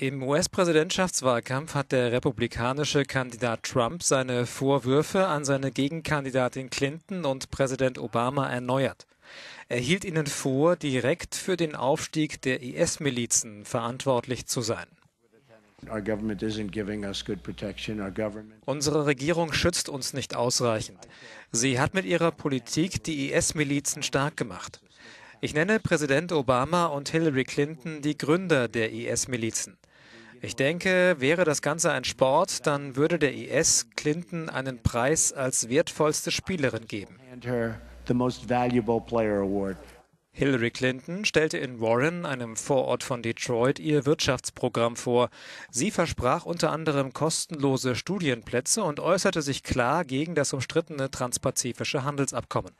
Im US-Präsidentschaftswahlkampf hat der republikanische Kandidat Trump seine Vorwürfe an seine Gegenkandidatin Clinton und Präsident Obama erneuert. Er hielt ihnen vor, direkt für den Aufstieg der IS-Milizen verantwortlich zu sein. Unsere Regierung schützt uns nicht ausreichend. Sie hat mit ihrer Politik die IS-Milizen stark gemacht. Ich nenne Präsident Obama und Hillary Clinton die Gründer der IS-Milizen. Ich denke, wäre das Ganze ein Sport, dann würde der IS Clinton einen Preis als wertvollste Spielerin geben. Hillary Clinton stellte in Warren, einem Vorort von Detroit, ihr Wirtschaftsprogramm vor. Sie versprach unter anderem kostenlose Studienplätze und äußerte sich klar gegen das umstrittene transpazifische Handelsabkommen.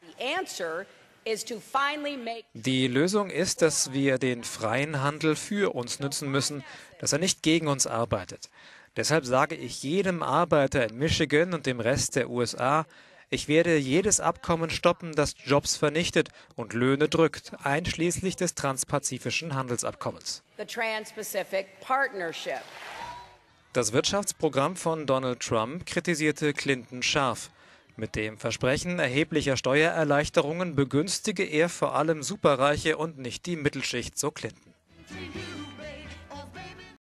Die Lösung ist, dass wir den freien Handel für uns nützen müssen, dass er nicht gegen uns arbeitet. Deshalb sage ich jedem Arbeiter in Michigan und dem Rest der USA, ich werde jedes Abkommen stoppen, das Jobs vernichtet und Löhne drückt, einschließlich des transpazifischen Handelsabkommens. Das Wirtschaftsprogramm von Donald Trump kritisierte Clinton scharf. Mit dem Versprechen erheblicher Steuererleichterungen begünstige er vor allem Superreiche und nicht die Mittelschicht, so Clinton.